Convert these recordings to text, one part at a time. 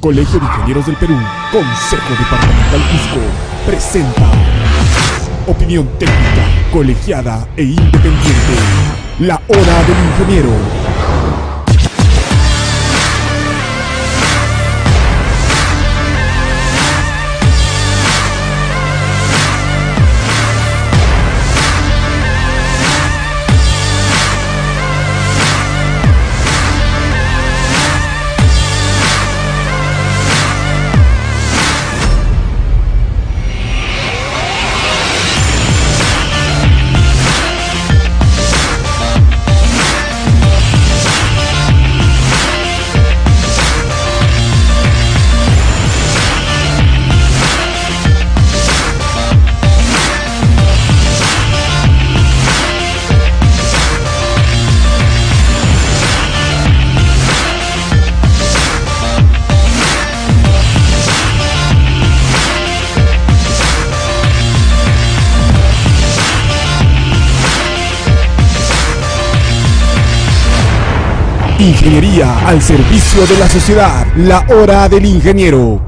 Colegio de Ingenieros del Perú, Consejo Departamental Cusco, presenta opinión técnica, colegiada e independiente. La hora del ingeniero. Ingeniería al servicio de la sociedad. La hora del ingeniero.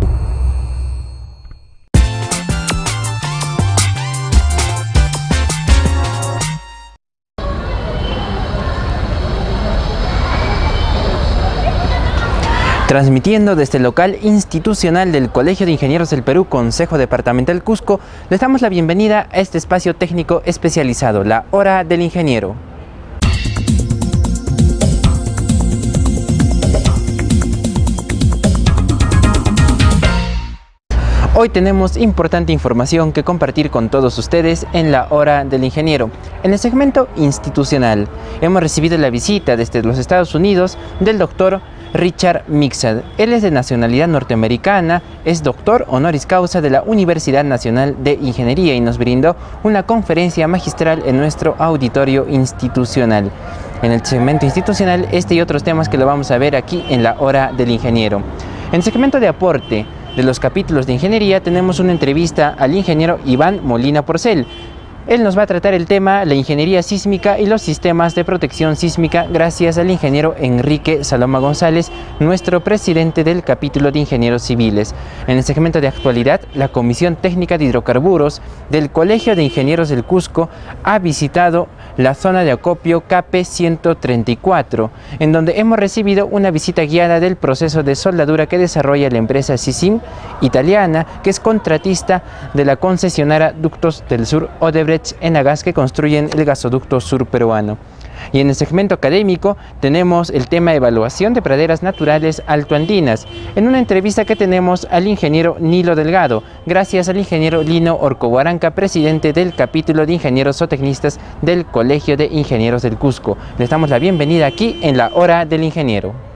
Transmitiendo desde el local institucional del Colegio de Ingenieros del Perú, Consejo Departamental Cusco, les damos la bienvenida a este espacio técnico especializado, la Hora del Ingeniero. Hoy tenemos importante información que compartir con todos ustedes en la hora del ingeniero. En el segmento institucional hemos recibido la visita desde los Estados Unidos del doctor Richard Mixad. Él es de nacionalidad norteamericana, es doctor honoris causa de la Universidad Nacional de Ingeniería y nos brindó una conferencia magistral en nuestro auditorio institucional. En el segmento institucional, este y otros temas que lo vamos a ver aquí en la hora del ingeniero. En el segmento de aporte, de los capítulos de ingeniería tenemos una entrevista al ingeniero Iván Molina Porcel. Él nos va a tratar el tema la ingeniería sísmica y los sistemas de protección sísmica gracias al ingeniero Enrique Saloma González, nuestro presidente del capítulo de ingenieros civiles. En el segmento de actualidad, la Comisión Técnica de Hidrocarburos del Colegio de Ingenieros del Cusco ha visitado la zona de acopio KP134, en donde hemos recibido una visita guiada del proceso de soldadura que desarrolla la empresa Sisim italiana, que es contratista de la concesionaria Ductos del Sur Odebrecht en Agas que construyen el gasoducto sur peruano. Y en el segmento académico tenemos el tema evaluación de praderas naturales altoandinas, en una entrevista que tenemos al ingeniero Nilo Delgado, gracias al ingeniero Lino Orcoguaranca, presidente del capítulo de ingenieros zootecnistas del Colegio de Ingenieros del Cusco. Les damos la bienvenida aquí en la Hora del Ingeniero.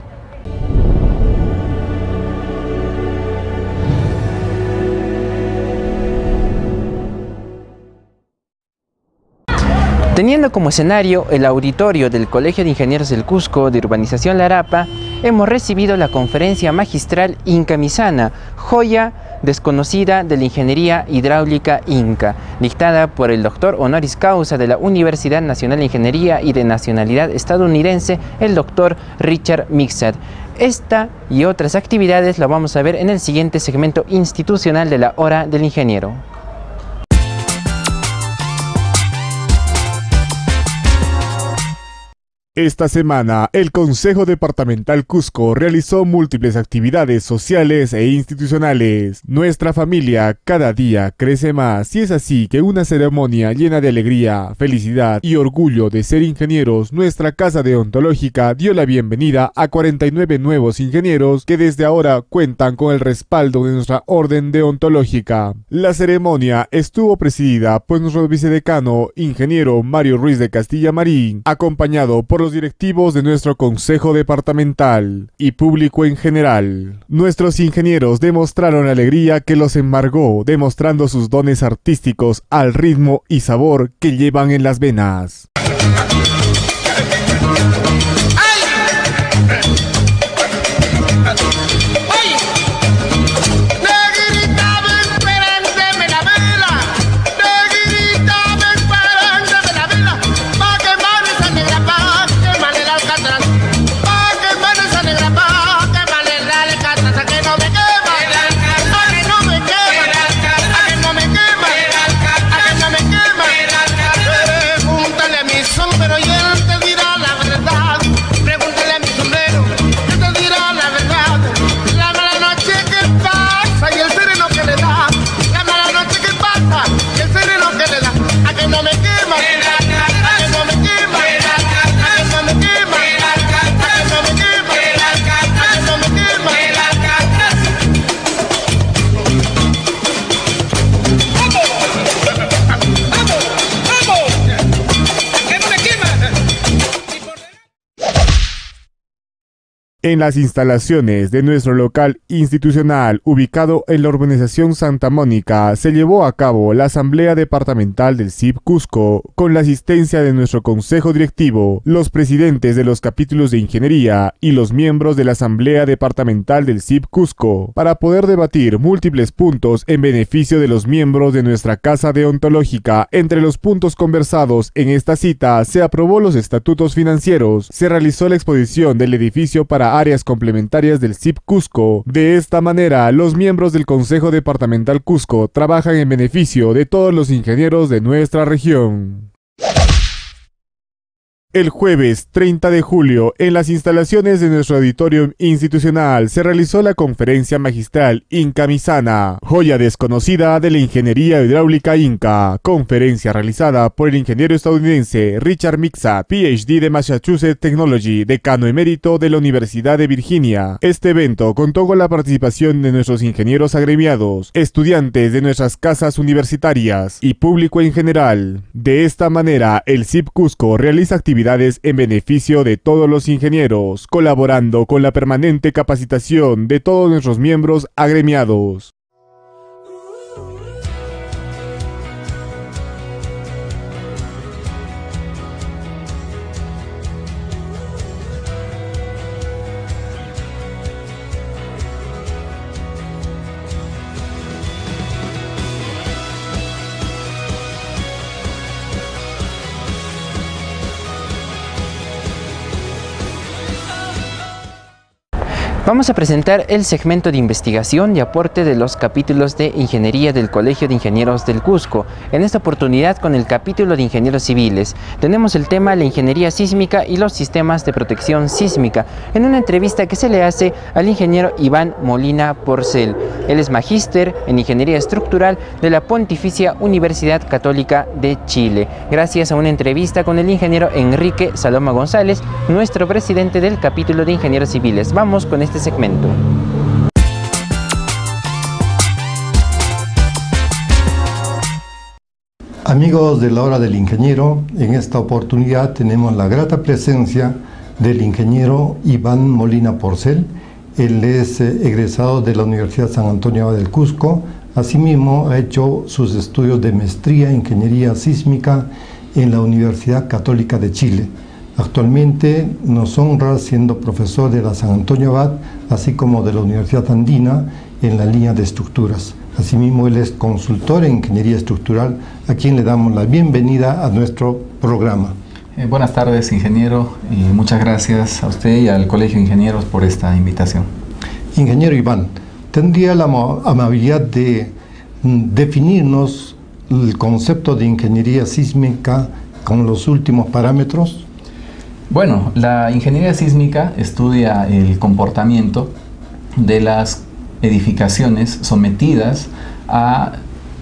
Teniendo como escenario el auditorio del Colegio de Ingenieros del Cusco de Urbanización Larapa, hemos recibido la conferencia magistral Incamisana, joya desconocida de la ingeniería hidráulica Inca, dictada por el doctor honoris causa de la Universidad Nacional de Ingeniería y de nacionalidad estadounidense, el doctor Richard Mixad. Esta y otras actividades la vamos a ver en el siguiente segmento institucional de la Hora del Ingeniero. Esta semana, el Consejo Departamental Cusco realizó múltiples actividades sociales e institucionales. Nuestra familia cada día crece más y es así que una ceremonia llena de alegría, felicidad y orgullo de ser ingenieros, nuestra casa deontológica dio la bienvenida a 49 nuevos ingenieros que desde ahora cuentan con el respaldo de nuestra orden deontológica. La ceremonia estuvo presidida por nuestro vicedecano, ingeniero Mario Ruiz de Castilla Marín, acompañado por directivos de nuestro Consejo Departamental y público en general. Nuestros ingenieros demostraron alegría que los embargó, demostrando sus dones artísticos al ritmo y sabor que llevan en las venas. que En las instalaciones de nuestro local institucional ubicado en la urbanización Santa Mónica se llevó a cabo la Asamblea Departamental del CIP Cusco con la asistencia de nuestro Consejo Directivo, los presidentes de los capítulos de Ingeniería y los miembros de la Asamblea Departamental del CIP Cusco para poder debatir múltiples puntos en beneficio de los miembros de nuestra Casa Deontológica. Entre los puntos conversados en esta cita se aprobó los estatutos financieros, se realizó la exposición del edificio para áreas complementarias del CIP Cusco. De esta manera, los miembros del Consejo Departamental Cusco trabajan en beneficio de todos los ingenieros de nuestra región. El jueves 30 de julio, en las instalaciones de nuestro auditorio institucional, se realizó la conferencia magistral Inca Misana, joya desconocida de la ingeniería hidráulica Inca, conferencia realizada por el ingeniero estadounidense Richard Mixa, PhD de Massachusetts Technology, decano emérito de la Universidad de Virginia. Este evento contó con la participación de nuestros ingenieros agremiados, estudiantes de nuestras casas universitarias y público en general. De esta manera, el CIP Cusco realiza actividades en beneficio de todos los ingenieros, colaborando con la permanente capacitación de todos nuestros miembros agremiados. Vamos a presentar el segmento de investigación y aporte de los capítulos de Ingeniería del Colegio de Ingenieros del Cusco. En esta oportunidad con el capítulo de Ingenieros Civiles. Tenemos el tema la ingeniería sísmica y los sistemas de protección sísmica en una entrevista que se le hace al ingeniero Iván Molina Porcel. Él es magíster en Ingeniería Estructural de la Pontificia Universidad Católica de Chile. Gracias a una entrevista con el ingeniero Enrique Saloma González, nuestro presidente del capítulo de Ingenieros Civiles. Vamos con este segmento. Amigos de la hora del ingeniero, en esta oportunidad tenemos la grata presencia del ingeniero Iván Molina Porcel. Él es eh, egresado de la Universidad San Antonio del Cusco. Asimismo, ha hecho sus estudios de maestría en ingeniería sísmica en la Universidad Católica de Chile. Actualmente nos honra siendo profesor de la San Antonio Abad, así como de la Universidad Andina en la línea de estructuras. Asimismo, él es consultor en ingeniería estructural, a quien le damos la bienvenida a nuestro programa. Eh, buenas tardes, ingeniero, y muchas gracias a usted y al Colegio de Ingenieros por esta invitación. Ingeniero Iván, ¿tendría la amabilidad de mm, definirnos el concepto de ingeniería sísmica con los últimos parámetros? Bueno, la ingeniería sísmica estudia el comportamiento de las edificaciones sometidas a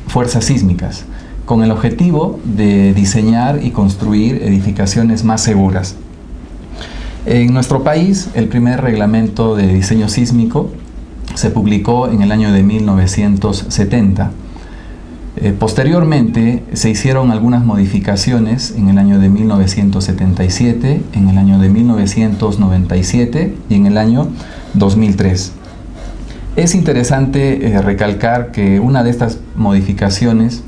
fuerzas sísmicas con el objetivo de diseñar y construir edificaciones más seguras. En nuestro país, el primer reglamento de diseño sísmico se publicó en el año de 1970 eh, posteriormente se hicieron algunas modificaciones en el año de 1977, en el año de 1997 y en el año 2003. Es interesante eh, recalcar que una de estas modificaciones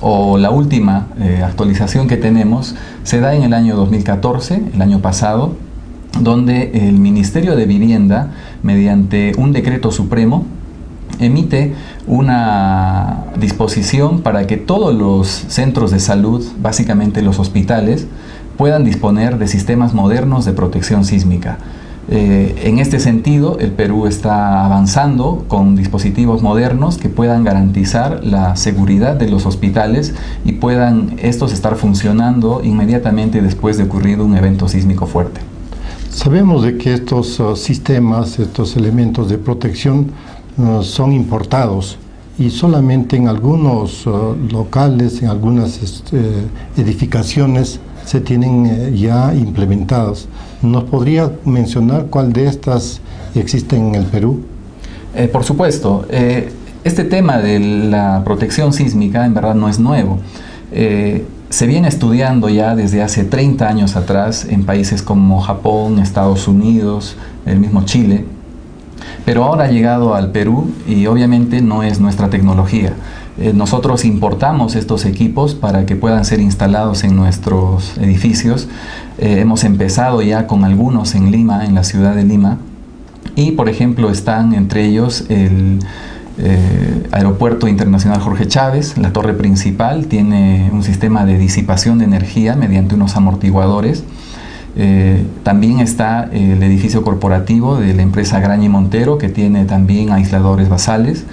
o la última eh, actualización que tenemos se da en el año 2014, el año pasado, donde el Ministerio de Vivienda, mediante un decreto supremo, emite una disposición para que todos los centros de salud, básicamente los hospitales, puedan disponer de sistemas modernos de protección sísmica. Eh, en este sentido, el Perú está avanzando con dispositivos modernos que puedan garantizar la seguridad de los hospitales y puedan estos estar funcionando inmediatamente después de ocurrido un evento sísmico fuerte. Sabemos de que estos uh, sistemas, estos elementos de protección son importados y solamente en algunos uh, locales, en algunas este, edificaciones se tienen eh, ya implementados. ¿Nos podría mencionar cuál de estas existen en el Perú? Eh, por supuesto. Eh, este tema de la protección sísmica en verdad no es nuevo. se viene estudiando ya desde hace 30 años atrás en países como Japón, Estados Unidos, el mismo Chile, pero ahora ha llegado al Perú y obviamente no es nuestra tecnología. Eh, nosotros importamos estos equipos para que puedan ser instalados en nuestros edificios. Eh, hemos empezado ya con algunos en Lima, en la ciudad de Lima, y por ejemplo están entre ellos el eh, Aeropuerto Internacional Jorge Chávez, la torre principal, tiene un sistema de disipación de energía mediante unos amortiguadores. Eh, también está el edificio corporativo de la empresa Grañi Montero, que tiene también aisladores basales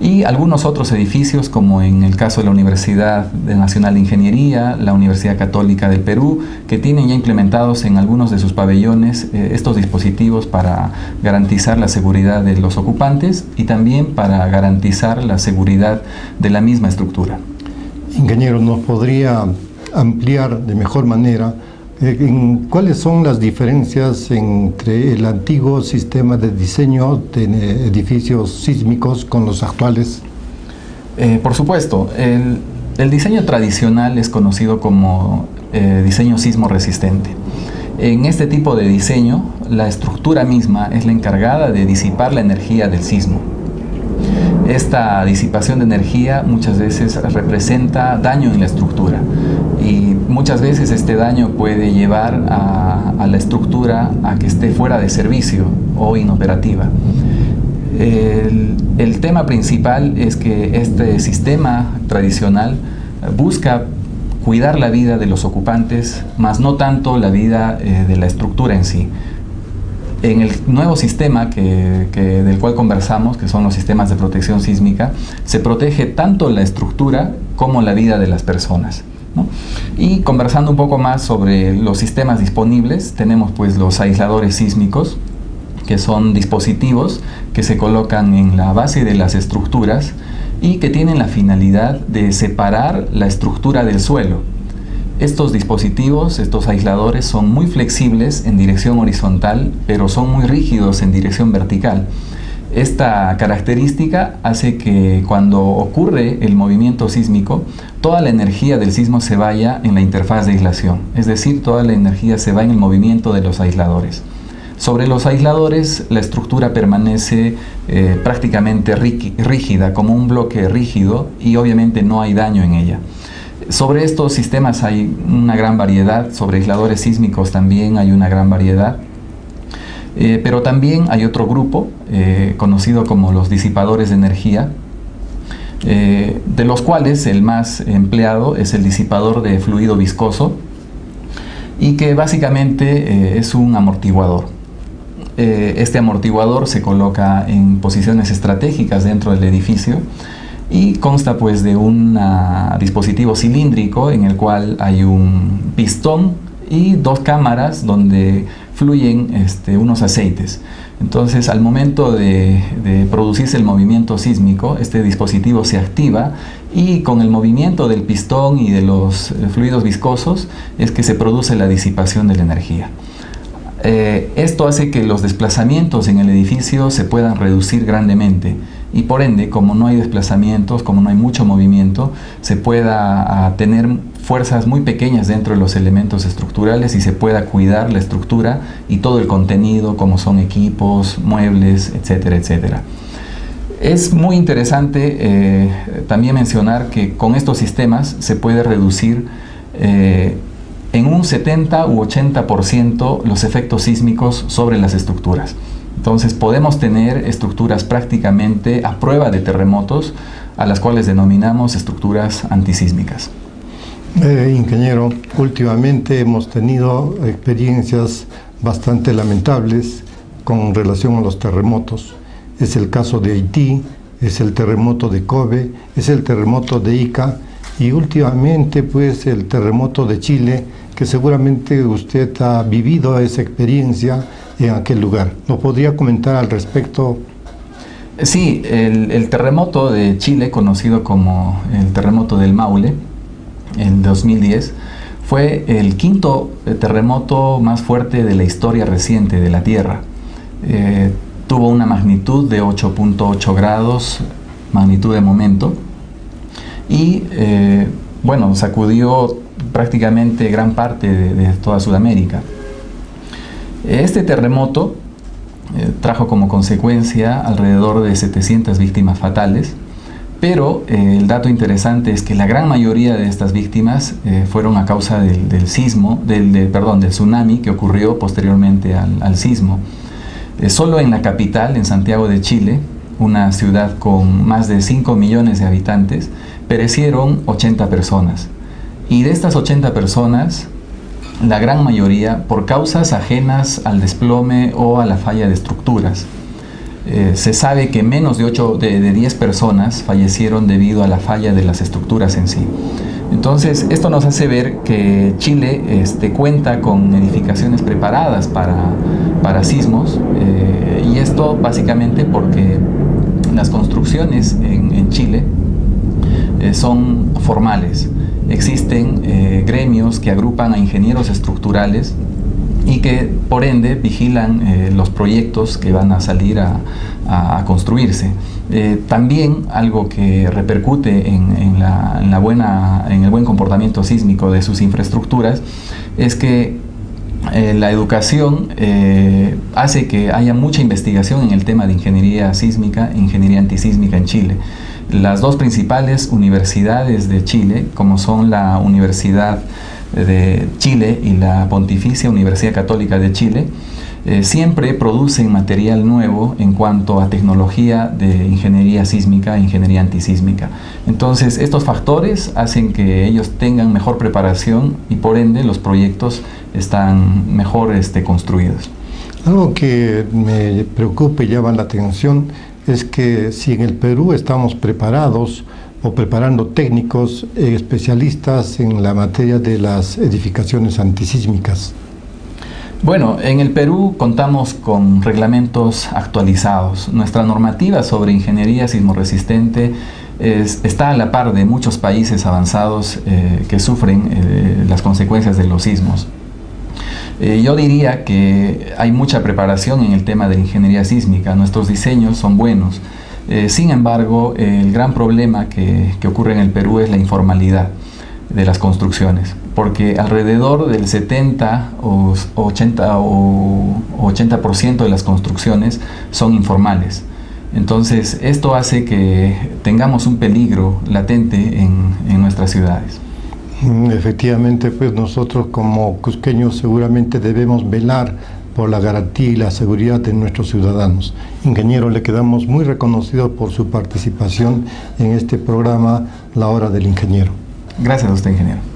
y algunos otros edificios, como en el caso de la Universidad Nacional de Ingeniería, la Universidad Católica del Perú, que tienen ya implementados en algunos de sus pabellones eh, estos dispositivos para garantizar la seguridad de los ocupantes y también para garantizar la seguridad de la misma estructura. Ingeniero, ¿nos podría ampliar de mejor manera eh, ¿Cuáles son las diferencias entre el antiguo sistema de diseño de edificios sísmicos con los actuales? Eh, por supuesto, el, diseño tradicional es conocido como eh, diseño sismo resistente. En este tipo de diseño, la estructura misma es la encargada de disipar la energía del sismo. Esta disipación de energía muchas veces representa daño en la estructura muchas veces este daño puede llevar a, la estructura a que esté fuera de servicio o inoperativa. El, tema principal es que este sistema tradicional busca cuidar la vida de los ocupantes, más no tanto la vida eh, de la estructura en sí. En el nuevo sistema que, del cual conversamos, que son los sistemas de protección sísmica, se protege tanto la estructura como la vida de las personas. Y conversando un poco más sobre los sistemas disponibles, tenemos pues los aisladores sísmicos, que son dispositivos que se colocan en la base de las estructuras y que tienen la finalidad de separar la estructura del suelo. Estos dispositivos, estos aisladores, son muy flexibles en dirección horizontal, pero son muy rígidos en dirección vertical. Esta característica hace que cuando ocurre el movimiento sísmico, toda la energía del sismo se vaya en la interfaz de aislación, es decir, toda la energía se va en el movimiento de los aisladores. Sobre los aisladores la estructura permanece eh, prácticamente rígida, como un bloque rígido y obviamente no hay daño en ella. Sobre estos sistemas hay una gran variedad, sobre aisladores sísmicos también hay una gran variedad. Eh, pero también hay otro grupo, eh, conocido como los disipadores de energía, eh, de los cuales el más empleado es el disipador de fluido viscoso y que básicamente es un amortiguador. este amortiguador se coloca en posiciones estratégicas dentro del edificio y consta pues de un dispositivo cilíndrico en el cual hay un pistón y dos cámaras donde fluyen este, unos aceites. Entonces, al momento de, producirse el movimiento sísmico, este dispositivo se activa y con el movimiento del pistón y de los eh, fluidos viscosos es que se produce la disipación de la energía. Eh, esto hace que los desplazamientos en el edificio se puedan reducir grandemente y por ende, como no hay desplazamientos, como no hay mucho movimiento, se pueda tener fuerzas muy pequeñas dentro de los elementos estructurales y se pueda cuidar la estructura y todo el contenido, como son equipos, muebles, etcétera, etcétera. Es muy interesante eh, también mencionar que con estos sistemas se puede reducir eh, en un 70 u 80% los efectos sísmicos sobre las estructuras. Entonces podemos tener estructuras prácticamente a prueba de terremotos, a las cuales denominamos estructuras antisísmicas. Eh, ingeniero, últimamente hemos tenido experiencias bastante lamentables con relación a los terremotos. Es el caso de Haití, es el terremoto de Kobe, es el terremoto de Ica y últimamente pues el terremoto de Chile, que seguramente usted ha vivido esa experiencia en aquel lugar. ¿Nos podría comentar al respecto? Sí, el, terremoto de Chile, conocido como el terremoto del Maule, en 2010, fue el quinto eh, terremoto más fuerte de la historia reciente de la Tierra. Eh, tuvo una magnitud de 8.8 grados, magnitud de momento, y eh, bueno, sacudió prácticamente gran parte de, toda Sudamérica. Este terremoto eh, trajo como consecuencia alrededor de 700 víctimas fatales, pero eh, el dato interesante es que la gran mayoría de estas víctimas eh, fueron a causa del, sismo, del, perdón, del tsunami que ocurrió posteriormente al, sismo. solo en la capital, en Santiago de Chile, una ciudad con más de 5 millones de habitantes, perecieron 80 personas. Y de estas 80 personas, la gran mayoría por causas ajenas al desplome o a la falla de estructuras. Eh, se sabe que menos de, 8, de, 10 personas fallecieron debido a la falla de las estructuras en sí. Entonces, esto nos hace ver que Chile este, cuenta con edificaciones preparadas para, sismos, eh, y esto básicamente porque las construcciones en, en Chile eh, son formales. Existen eh, gremios que agrupan a ingenieros estructurales y que por ende vigilan eh, los proyectos que van a salir a, construirse. también algo que repercute en, la, buena, en el buen comportamiento sísmico de sus infraestructuras es que la educación hace que haya mucha investigación en el tema de ingeniería sísmica, ingeniería antisísmica en Chile las dos principales universidades de Chile, como son la Universidad de Chile y la Pontificia Universidad Católica de Chile, eh, siempre producen material nuevo en cuanto a tecnología de ingeniería sísmica e ingeniería antisísmica. Entonces, estos factores hacen que ellos tengan mejor preparación y por ende los proyectos están mejor este, construidos. Algo que me preocupa y llama la atención es que si en el Perú estamos preparados o preparando técnicos eh, especialistas en la materia de las edificaciones antisísmicas. Bueno, en el Perú contamos con reglamentos actualizados. Nuestra normativa sobre ingeniería sismoresistente está a la par de muchos países avanzados eh, que sufren eh, las consecuencias de los sismos. Eh, yo diría que hay mucha preparación en el tema de la ingeniería sísmica, nuestros diseños son buenos. Eh, sin embargo, el gran problema que, ocurre en el Perú es la informalidad de las construcciones, porque alrededor del 70 o 80, o 80 de las construcciones son informales. Entonces, esto hace que tengamos un peligro latente en nuestras ciudades. Mm, efectivamente, pues nosotros como cusqueños seguramente debemos velar por la garantía y la seguridad de nuestros ciudadanos. Ingeniero, le quedamos muy reconocidos por su participación en este programa La Hora del Ingeniero. Gracias a usted, ingeniero.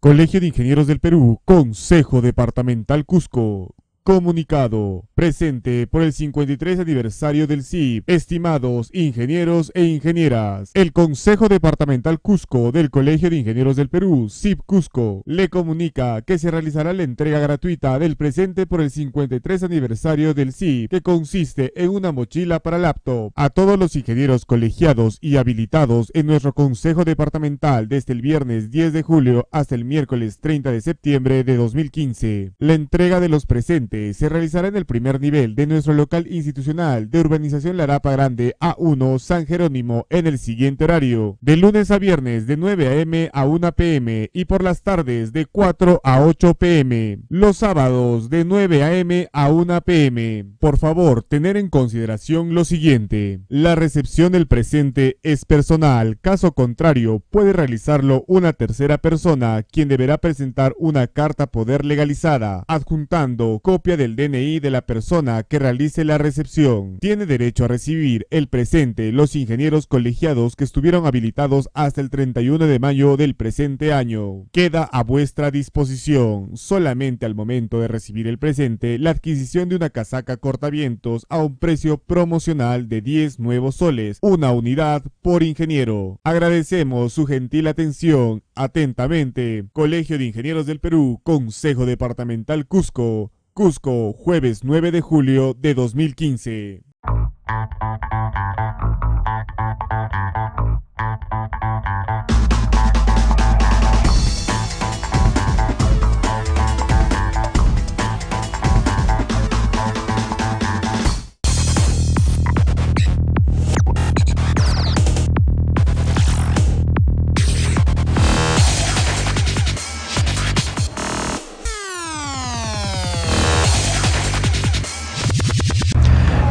Colegio de Ingenieros del Perú, Consejo Departamental Cusco. Comunicado. Presente por el 53 aniversario del CIP. Estimados ingenieros e ingenieras, el Consejo Departamental Cusco del Colegio de Ingenieros del Perú, CIP Cusco, le comunica que se realizará la entrega gratuita del presente por el 53 aniversario del CIP, que consiste en una mochila para laptop. A todos los ingenieros colegiados y habilitados en nuestro Consejo Departamental desde el viernes 10 de julio hasta el miércoles 30 de septiembre de 2015. La entrega de los presentes se realizará en el primer nivel de nuestro local institucional de Urbanización Larapa Grande A1 San Jerónimo en el siguiente horario, de lunes a viernes de 9 a.m. a 1 p.m. y por las tardes de 4 a 8 p.m. Los sábados de 9 a.m. a 1 p.m. Por favor, tener en consideración lo siguiente. La recepción del presente es personal, caso contrario puede realizarlo una tercera persona quien deberá presentar una carta poder legalizada, adjuntando copia del DNI de la persona que realice la recepción. Tiene derecho a recibir el presente los ingenieros colegiados que estuvieron habilitados hasta el 31 de mayo del presente año. Queda a vuestra disposición, solamente al momento de recibir el presente, la adquisición de una casaca cortavientos a un precio promocional de 10 nuevos soles, una unidad por ingeniero. Agradecemos su gentil atención. Atentamente, Colegio de Ingenieros del Perú, Consejo Departamental Cusco. Cusco, jueves 9 de julio de 2015.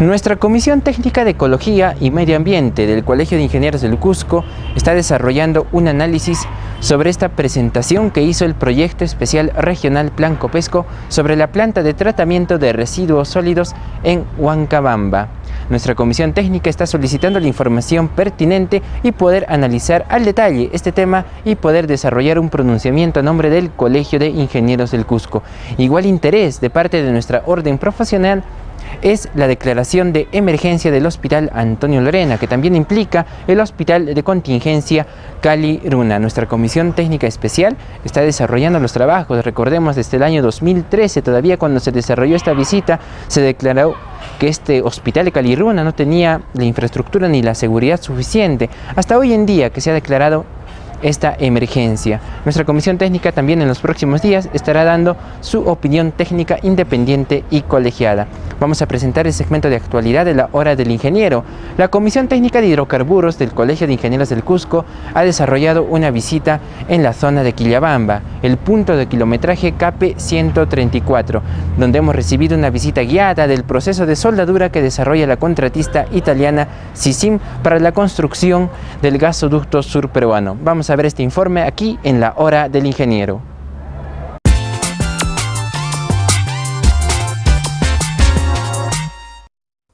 Nuestra Comisión Técnica de Ecología y Medio Ambiente del Colegio de Ingenieros del Cusco está desarrollando un análisis sobre esta presentación que hizo el Proyecto Especial Regional Plan Copesco sobre la planta de tratamiento de residuos sólidos en Huancabamba. Nuestra comisión técnica está solicitando la información pertinente y poder analizar al detalle este tema y poder desarrollar un pronunciamiento a nombre del Colegio de Ingenieros del Cusco. Igual interés de parte de nuestra orden profesional es la declaración de emergencia del Hospital Antonio Lorena, que también implica el Hospital de Contingencia Cali Runa. Nuestra Comisión Técnica Especial está desarrollando los trabajos. Recordemos, desde el año 2013, todavía cuando se desarrolló esta visita, se declaró que este hospital de Cali Runa no tenía la infraestructura ni la seguridad suficiente. Hasta hoy en día que se ha declarado esta emergencia. Nuestra comisión técnica también en los próximos días estará dando su opinión técnica independiente y colegiada. Vamos a presentar el segmento de actualidad de la hora del ingeniero. La Comisión Técnica de Hidrocarburos del Colegio de Ingenieros del Cusco ha desarrollado una visita en la zona de Quillabamba, el punto de kilometraje KP 134, donde hemos recibido una visita guiada del proceso de soldadura que desarrolla la contratista italiana SISIM para la construcción del gasoducto sur peruano. Vamos a ver este informe aquí en la hora del ingeniero.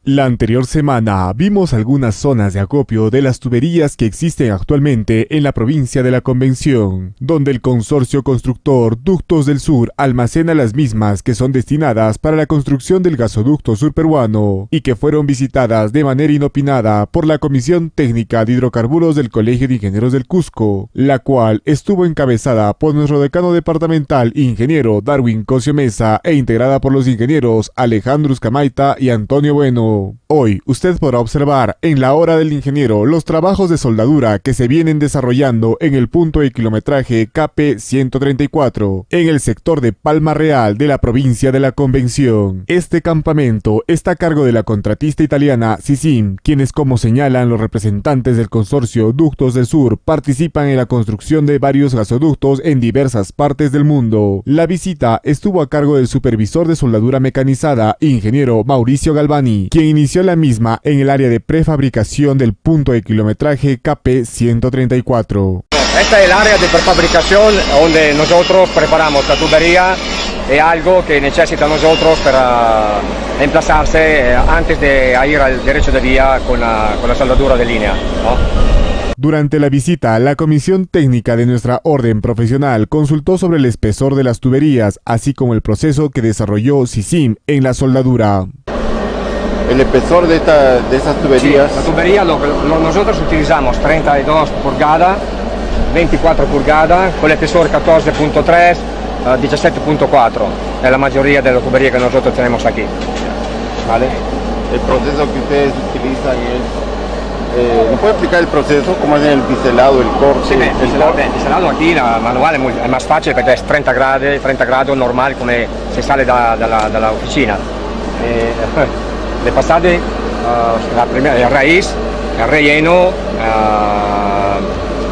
La anterior semana vimos algunas zonas de acopio de las tuberías que existen actualmente en la provincia de la Convención, donde el consorcio constructor Ductos del Sur almacena las mismas que son destinadas para la construcción del gasoducto surperuano y que fueron visitadas de manera inopinada por la Comisión Técnica de Hidrocarburos del Colegio de Ingenieros del Cusco, la cual estuvo encabezada por nuestro decano departamental ingeniero Darwin Cosio Mesa e integrada por los ingenieros Alejandro Camaita y Antonio Bueno. Hoy usted podrá observar en la hora del ingeniero los trabajos de soldadura que se vienen desarrollando en el punto de kilometraje KP 134 en el sector de Palma Real de la provincia de la Convención. Este campamento está a cargo de la contratista italiana Sisim, quienes como señalan los representantes del consorcio Ductos del Sur participan en la construcción de varios gasoductos en diversas partes del mundo. La visita estuvo a cargo del supervisor de soldadura mecanizada, ingeniero Mauricio Galvani, quien inició la misma en el área de prefabricación del punto de kilometraje KP 134. Esta es el área de prefabricación donde nosotros preparamos la tubería es algo que necesita nosotros para emplazarse eh, antes de ir al derecho de vía con la, con la soldadura de línea. Durante la visita, la comisión técnica de nuestra orden profesional consultó sobre el espesor de las tuberías, así como el proceso que desarrolló SISIM en la soldadura el espesor de, esta, de esas tuberías. Sí, la tubería lo, lo, nosotros utilizamos 32 pulgadas, 24 pulgadas, con el espesor 14.3, uh, 17.4, es la mayoría de las tuberías que nosotros tenemos aquí. ¿Vale? El proceso que ustedes utilizan es... Eh, ¿Me puede explicar el proceso? ¿Cómo es el biselado, el corte? Sí, el biselado, el biselado aquí, la manual, es, muy, es, más fácil porque es 30 grados, 30 grados normal como se sale da, dalla, dalla oficina. Eh, le pasate uh, la, primera, la raíz, el relleno uh,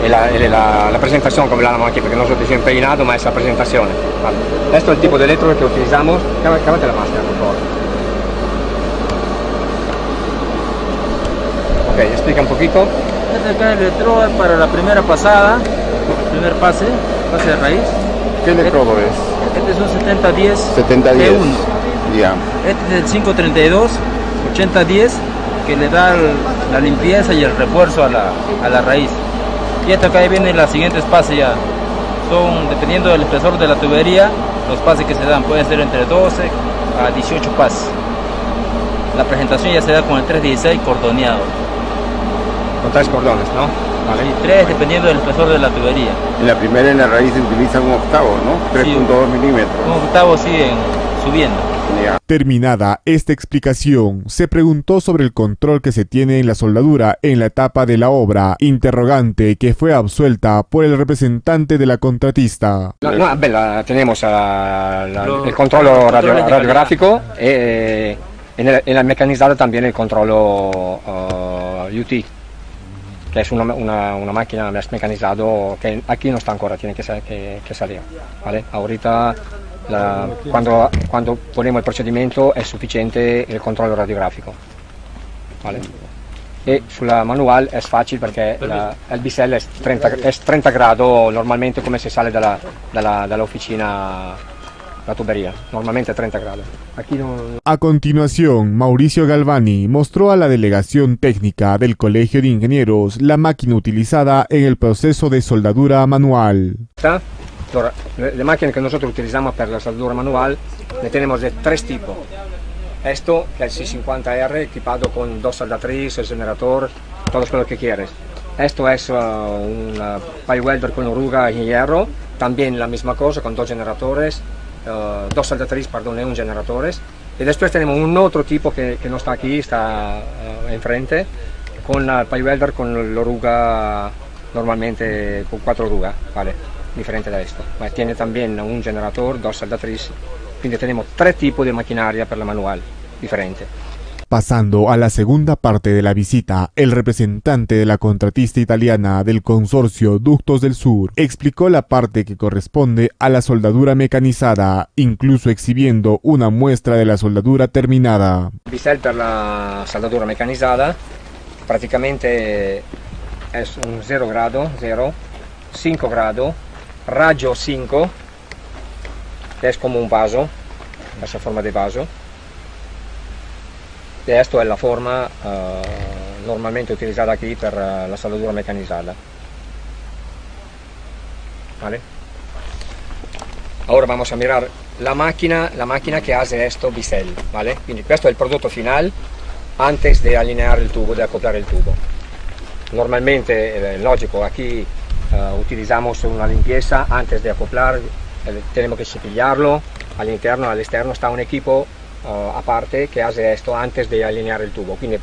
y, la, y la, la, presentación como la llamamos aquí, porque nosotros decimos peinado, ma es la presentación. Vale. Esto es el tipo de electrodo que utilizamos. Cámate la máscara, por favor. Ok, explica un poquito. Este acá el electrodo es para la primera pasada, primer pase, pase de raíz. ¿Qué electrodo este, es? Este es un 7010 7010. E1. Ya. Este es el 532, 8010, que le da el- la limpieza y el refuerzo a la, a la raíz. Y hasta acá vienen las siguientes pases ya. Son, dependiendo del espesor de la tubería, los pases que se dan pueden ser entre 12 a 18 pases. La presentación ya se da con el 316 cordoneado. Con tres cordones, ¿no? Vale. Y 3 dependiendo del espesor de la tubería. En la primera en la raíz se utiliza un octavo, ¿no? 3.2 milímetros. Con octavos siguen subiendo. Terminada esta explicación, se preguntó sobre el control que se tiene en la soldadura en la etapa de la obra, interrogante que fue absuelta por el representante de la contratista. No, no, beh, la- tenemos ah, la- Lo- el controllo radio- radiográfico e en el, en el mecanizado también el controllo ah, UT, que es una, una, una máquina más mecanizado que aquí no está ancora, tiene que, que, que salir. ¿vale? Ahorita la- cuando, cuando ponemos el procedimiento es suficiente il controllo radiografico. ¿vale? E sulla manual è facile perché la, il bisello è 30, è 30 gradi normalmente come se sale dalla, dalla, dall'officina la tubería. Normalmente 30 gradi. Aquí no, A continuación, Mauricio Galvani mostró a la delegación técnica del Colegio de Ingenieros la máquina utilizada en el proceso de soldadura manual. está. Allora, le, máquinas que nosotros utilizamos para la soldadura manual le tenemos de tres tipos. Esto, es el C50R, equipado con dos soldatrices, generador, todo lo que quieres. Esto es uh, un uh, welder con oruga y hierro, también la misma cosa, con dos generadores, uh, dos soldatrices, perdón, y un generador. Y después tenemos un otro tipo que, no está aquí, está enfrente, con el pipe welder con l'oruga normalmente con cuatro orugas, vale, diferente de esto. Ma tiene también un generador, dos soldatrices, quindi tenemos tres tipos de maquinaria per la manual, diferente. Pasando a la segunda parte de la visita, el representante de la contratista italiana del consorcio Ductos del Sur explicó la parte que corresponde a la soldadura mecanizada, incluso exhibiendo una muestra de la soldadura terminada. Bisel per la saldatura meccanizzata praticamente è un 0 grado, 0, 5 grado, raggio 5, che è come un vaso, questa forma di vaso. Questa è la forma eh, normalmente utilizzata qui per eh, la saldatura meccanizzata. Vale? Ahora vamos a mirar la máquina, la máquina que hace esto bisel, ¿vale? Quindi questo è il prodotto final antes de alinear el tubo, de acoplar el tubo. Normalmente, eh, lógico, aquí eh, utilizamos una limpieza antes de acoplar, eh, tenemos que cepillarlo, al interno, al externo está un equipo eh, aparte que hace esto antes de alinear el tubo. Quindi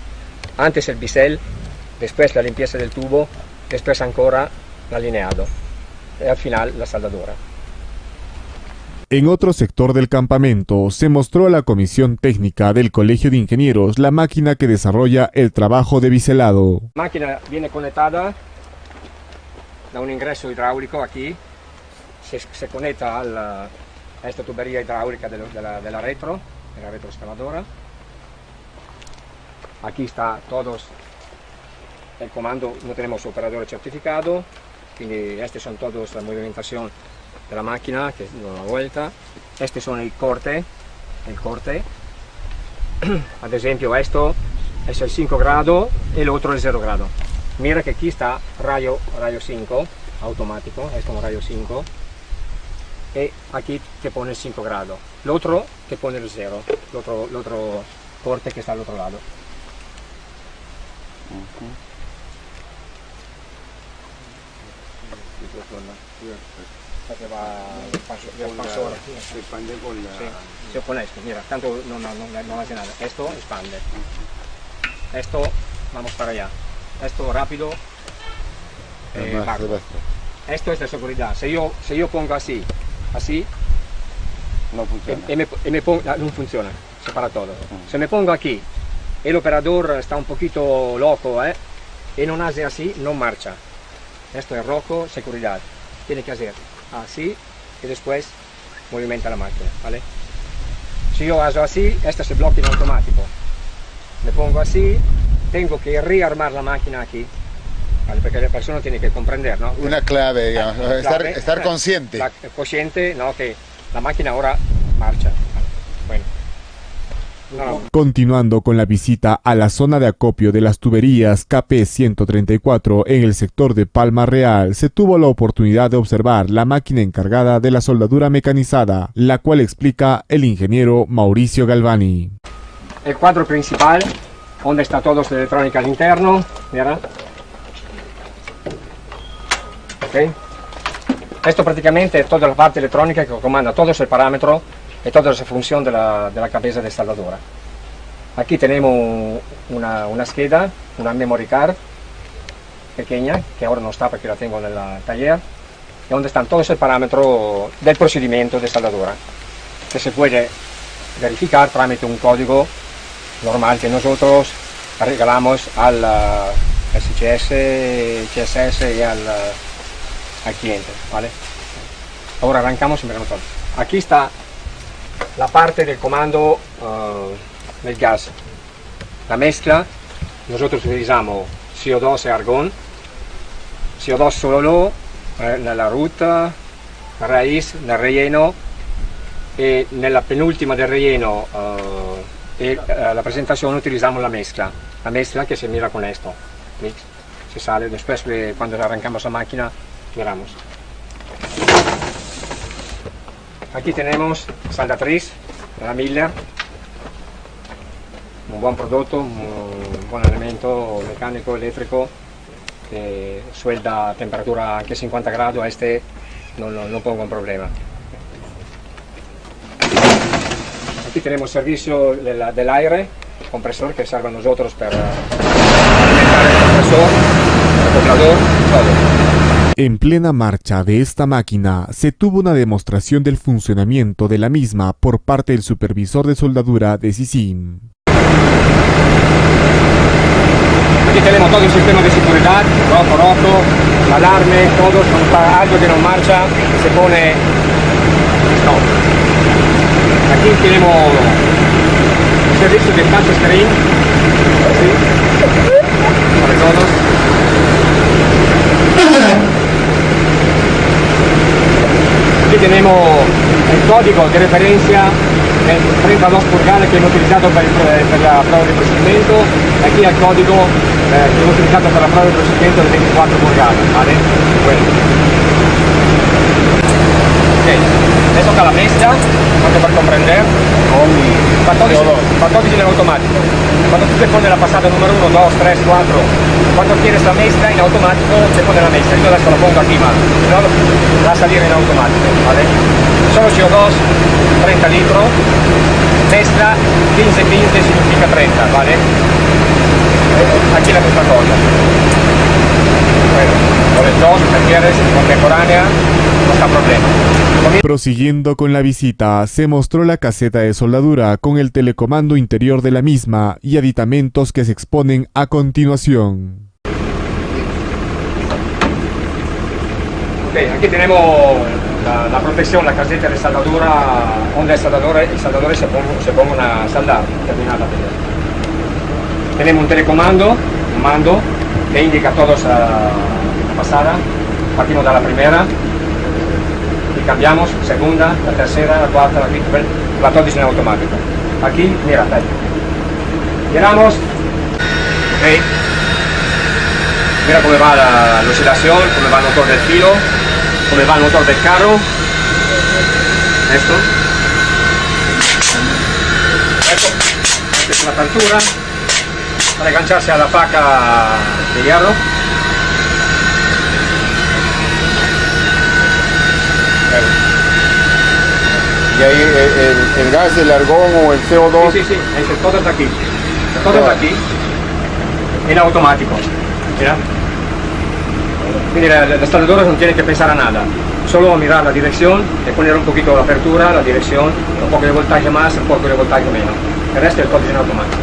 antes el bisel, después la limpieza del tubo, después ancora l'alineado e al final la saldadura. En otro sector del campamento se mostró a la comisión técnica del Colegio de Ingenieros la máquina que desarrolla el trabajo de biselado. La máquina viene conectada da un ingreso hidráulico aquí, se, se conecta al- a esta tubería hidráulica de, la, de la retro, de la retroexcavadora. Aquí está todos el comando, no tenemos operador certificado, quindi estos son todos la movimentación de la máquina que da una vuelta. Este son el corte, el corte. Ad esempio esto es el 5 grado y el otro el 0 grado. Mira que aquí está rayo, rayo 5 automático, es como rayo 5 y aquí te pone el 5 grado. El otro te pone el 0, el otro, el otro corte que está al otro lado. Se expande con la... Se pone esto, mira, tanto no, no, no, no hace nada. Esto expande. Esto, vamos para allá. Esto rápido. eh. Esto es de seguridad. Si yo, si yo pongo así, así, No funciona. y me, y me pongo, no funciona, se para todo. Si me pongo aquí, el operador está un poquito loco, ¿eh? y no hace así, no marcha. Esto es rojo, seguridad. Tiene que hacer así y después movimenta la máquina, ¿vale? Si yo hago así, esta se bloquea en automático. Me pongo así, tengo que rearmar la máquina aquí, ¿vale? Porque la persona tiene que comprender, ¿no? Una clave, digamos, La estar, clave, estar consciente. la- consciente, ¿no? Que la máquina ahora marcha. Bueno, Continuando con la visita a la zona de acopio de las tuberías KP-134 en el sector de Palma Real, se tuvo la oportunidad de observar la máquina encargada de la soldadura mecanizada, la cual explica el ingeniero Mauricio Galvani. El cuadro principal, donde está todo su electrónica al interno, ¿verdad? Ok. Esto prácticamente es toda la parte electrónica que comanda todo el parámetro y toda esa función de la, de la cabeza de soldadura. Aquí tenemos una, una scheda, una memory card pequeña, que ahora no está porque la tengo en el taller, y donde están todos el parámetro del procedimiento de soldadura, que se puede verificar tramite un código normal que nosotros regalamos al SCS, CSS y al, uh, al cliente. ¿vale? Ahora arrancamos y miramos todo. Aquí está la parte del comando uh, del gas. La mezcla, nosotros utilizamos CO2 y argón. CO2 solo eh, nella ruta, raíz, nel relleno e nella penultima del relleno e uh, la presentazione utilizziamo la mezcla, la mezcla che se mira con esto, mix, se sale, después cuando arrancamos la máquina miramos. Aquí tenemos saldatriz, la Miller, un buon prodotto, un buon elemento meccanico, elettrico, que suelda a temperatura anche 50 gradi, a este no, no, no pongo un problema. Aquí tenemos servicio del, del aire, compresor que sirve a nosotros para alimentar el compresor, el acoplador, todo. En plena marcha de esta máquina se tuvo una demostración del funcionamiento de la misma por parte del supervisor de soldadura de SISIM. Aquí tenemos todo el sistema de seguridad, roto, roto, alarme, todo, cuando algo que no marcha, se pone stop. Aquí tenemos el servicio de touchscreen, así, para todos. Aquí tenemos el código de referencia del 32 pulgadas que hemos utilizado per, per la prova di procedimento aquí el código eh, que hemos utilizado para la prueba de procedimiento de 24 pulgadas, ¿vale? Bueno. Le toca la mezcla, tanto per comprender, con 14, 14 en automático. Cuando tú te pones la pasada número 1, 2, 3, 4, cuando quieres la mezcla en automático, te pone la mezcla. Yo adesso lo pongo aquí más, no va a salir en automático, ¿vale? Solo CO2, 30 litros, mezcla 15-15 significa 30, ¿vale? aquí la misma cosa. Bueno, con el dos, contemporánea, está problema. Prosiguiendo con la visita, se mostró la caseta de soldadura con el telecomando interior de la misma y aditamentos que se exponen a continuación. Okay, aquí tenemos la, la, protección, la caseta de soldadura, donde el soldador, el soldador se, ponga, se pongan a saldar, terminar la pelea. Tenemos un telecomando, un mando, que indica todos a la pasada. Partimos de la primera cambiamos, segunda, la tercera, la cuarta, la quinta, la todo en automático. Aquí, mira, ahí. Llenamos, ok. Mira cómo va la, la oscilación, cómo va el motor del filo, cómo va el motor del carro. Esto. Esto. Esta es la apertura para engancharse a la faca de hierro. Y ahí el, el, gas, el argón o el CO2. Sí, sí, sí, es, todo está aquí. Todo está aquí. En automático. Mira. Quindi la, la instaladora no tiene que pensar a nada. Solo mirar la dirección, y poner un poquito la apertura, la dirección, un poco de voltaje más, un poco de voltaje menos. El resto es todo en automático.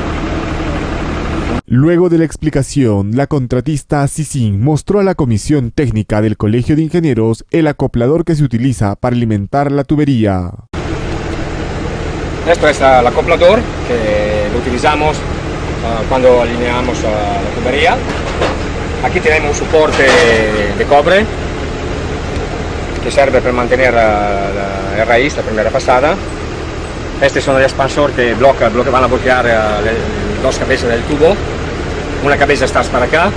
Luego de la explicación, la contratista Sisin mostró a la comisión técnica del Colegio de Ingenieros el acoplador que se utiliza para alimentar la tubería. Esto es el acoplador que lo utilizamos uh, cuando alineamos uh, la tubería. Aquí tenemos un soporte de cobre que sirve para mantener uh, la, la raíz, la primera pasada. Este son el expansor que bloca, bloca van a bloquear eh, dos cabezas del tubo. Una cabeza está para acá,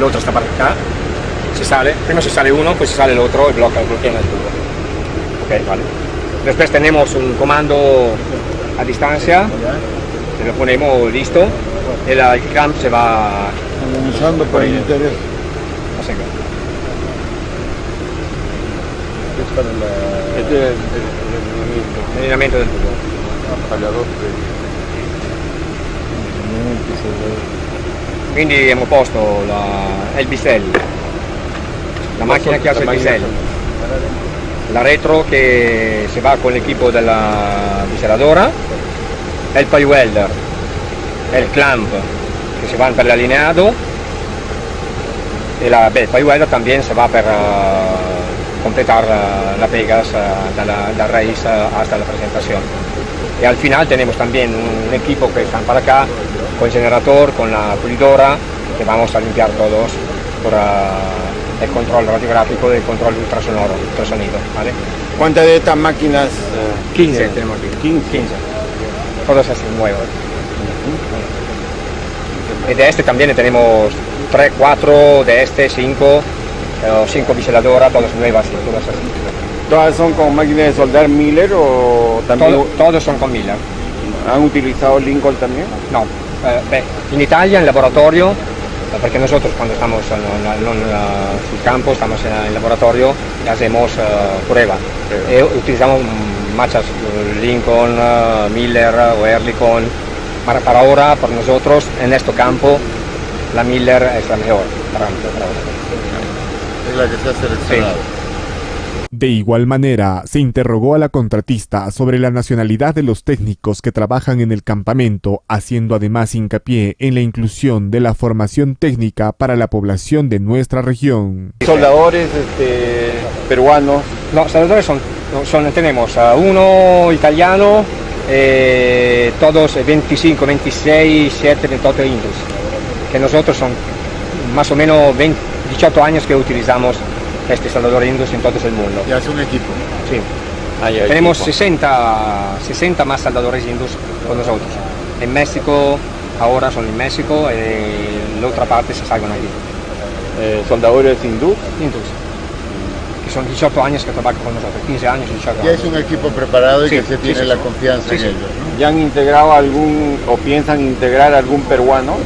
la otra está para acá. Primero se sale uno, pues se sale el otro y bloquea, bloquea el tubo. Ok, vale. Después tenemos un comando a distancia, se lo ponemos listo, y el clamp se va Usando por el interés. a seguir. Es para la... Este es el El alineamiento del tubo. apagador Quindi abbiamo posto la, il bisello, la macchina che hace il bisello, la retro che si va con l'equipo della biselladora, e il pie welder, e il clamp che si van per l'allineado e la, beh, pie welder también se va per eh, completar eh, la pegas eh, dalla, la raíz eh, hasta la presentación. Y al final tenemos también un equipo que están para acá, con el generador, con la pulidora, que vamos a limpiar todos por el control radiográfico y el control ultrasonoro, ultrasonido. ¿vale? ¿Cuántas de estas máquinas? eh, 15 tiene? tenemos aquí. 15. 15. Todos así nuevos. Y de este también tenemos 3, 4, de este 5, 5 biseladoras, todas nuevas, todas así. ¿Todas son con máquinas de soldar Miller o también Todo- todos son con Miller. han utilizado Lincoln también? No, eh, beh, in Italia en laboratorio, eh, porque nosotros cuando estamos en en sul campo, estamos en el laboratorio y hacemos eh, prueba. E utilizamos muchas, eh, Lincoln, eh, Miller o Erlikon. Para, para ahora, por nosotros, en este campo, la Miller es la mejor para, para ahora. Es la que se ha seleccionado. De igual manera, se interrogó a la contratista sobre la nacionalidad de los técnicos que trabajan en el campamento, haciendo además hincapié en la inclusión de la formación técnica para la población de nuestra región. Soldadores este, peruanos, No, salvadores son, son- tenemos a uno italiano, eh, todos 25, 26, 7, 28 indios, que nosotros son más o menos 20, 18 años que utilizamos este soldador indios en todo el mundo. y hace un equipo. Sí. Ahí hay Tenemos equipo. 60, 60 más soldadores indios con nosotros. En México, ahora son en México y la otra parte se salgan aquí. Eh, soldadores hindú. Indios, que son 18 años que trabajan con nosotros, 15 años, 18 Ya años. es un equipo preparado y Sí, que se tiene sí, la sí. confianza Sí, en sí. ellos. ¿no? ¿Ya han integrado algún o piensan integrar algún peruano?